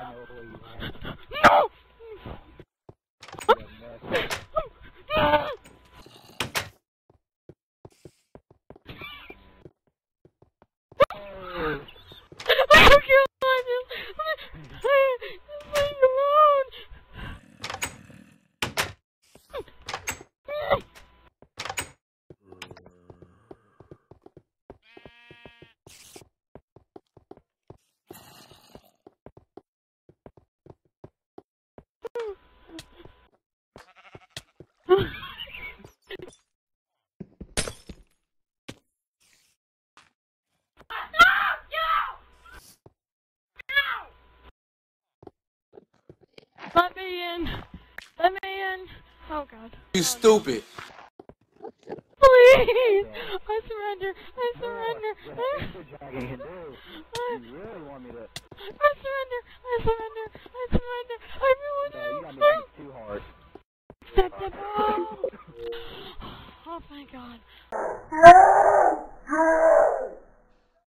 I know where you are. No! You mess. No! Oh, Oh, God! Just leave me alone! Let me in. Let me in. Oh God. You stupid. Please. I surrender. I surrender. That's what Jackie can do. You really want me to... I surrender. I surrender. oh my god.